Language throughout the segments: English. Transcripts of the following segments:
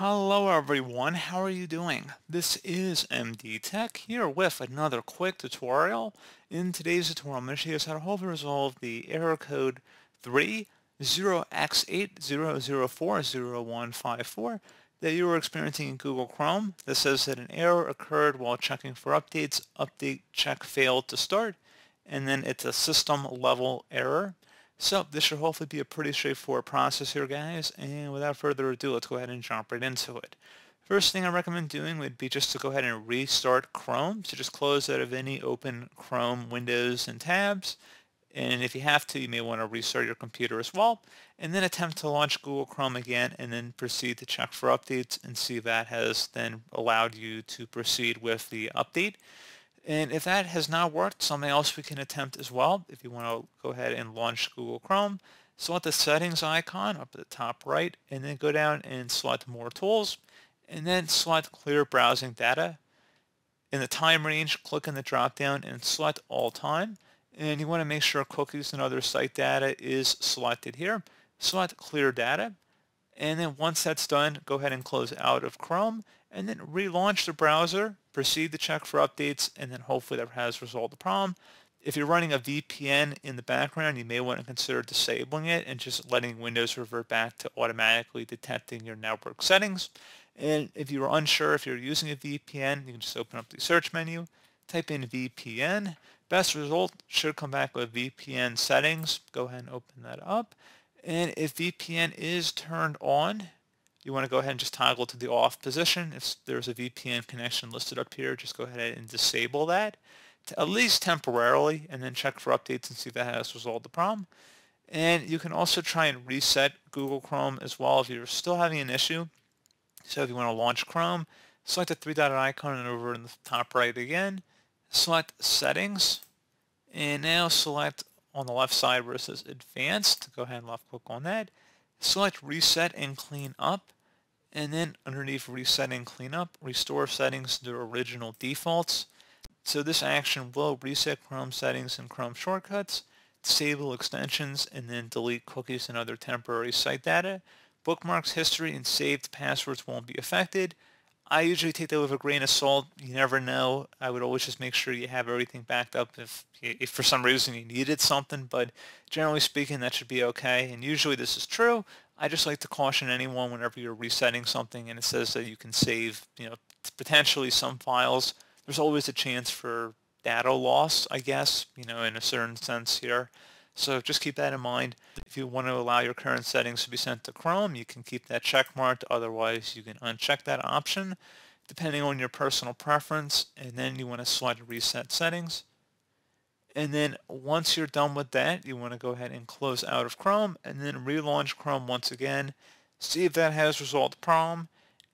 Hello everyone, how are you doing? This is MD Tech here with another quick tutorial. In today's tutorial, I'm going to show you how to hopefully resolve the error code 30x80040154 that you were experiencing in Google Chrome that says that an error occurred while checking for updates, update check failed to start, and then it's a system level error. So this should hopefully be a pretty straightforward process here guys and without further ado let's go ahead and jump right into it. First thing I recommend doing would be just to go ahead and restart Chrome. So just close out of any open Chrome windows and tabs and if you have to you may want to restart your computer as well and then attempt to launch Google Chrome again and then proceed to check for updates and see if that has then allowed you to proceed with the update. And if that has not worked, something else we can attempt as well. If you want to go ahead and launch Google Chrome, select the settings icon up at the top right, and then go down and select more tools, and then select clear browsing data. In the time range, click in the drop down and select all time. And you want to make sure cookies and other site data is selected here. Select clear data. And then once that's done, go ahead and close out of Chrome and then relaunch the browser, proceed to check for updates, and then hopefully that has resolved the problem. If you're running a VPN in the background, you may want to consider disabling it and just letting Windows revert back to automatically detecting your network settings. And if you're unsure if you're using a VPN, you can just open up the search menu, type in VPN. Best result should come back with VPN settings. Go ahead and open that up. And if VPN is turned on, you want to go ahead and just toggle to the off position. If there's a VPN connection listed up here, just go ahead and disable that, at least temporarily, and then check for updates and see if that has resolved the problem. And you can also try and reset Google Chrome as well if you're still having an issue. So if you want to launch Chrome, select the three-dotted icon and over in the top right again, select Settings, and now select on the left side where it says Advanced, go ahead and left click on that, select Reset and Clean Up, and then underneath Reset and Clean Up, restore settings to original defaults. So this action will reset Chrome settings and Chrome shortcuts, disable extensions, and then delete cookies and other temporary site data. Bookmarks, history, and saved passwords won't be affected. I usually take that with a grain of salt. You never know. I would always just make sure you have everything backed up if, if for some reason you needed something, but generally speaking, that should be okay. And usually this is true. I just like to caution anyone whenever you're resetting something and it says that you can save, you know, potentially some files. There's always a chance for data loss, I guess, you know, in a certain sense here. So just keep that in mind. If you want to allow your current settings to be sent to Chrome, you can keep that check marked. Otherwise, you can uncheck that option depending on your personal preference. And then you want to select Reset Settings. And then once you're done with that, you want to go ahead and close out of Chrome and then relaunch Chrome once again. See if that has resolved the problem.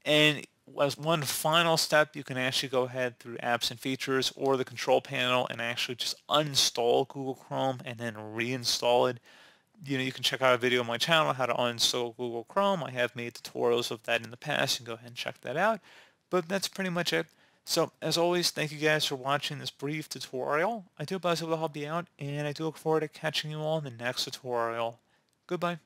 And as one final step, you can actually go ahead through apps and features or the control panel and actually just uninstall Google Chrome and then reinstall it. You know, you can check out a video on my channel how to uninstall Google Chrome. I have made tutorials of that in the past. You can go ahead and check that out. But that's pretty much it. So, as always, thank you guys for watching this brief tutorial. I do hope I was able to help you out, and I do look forward to catching you all in the next tutorial. Goodbye.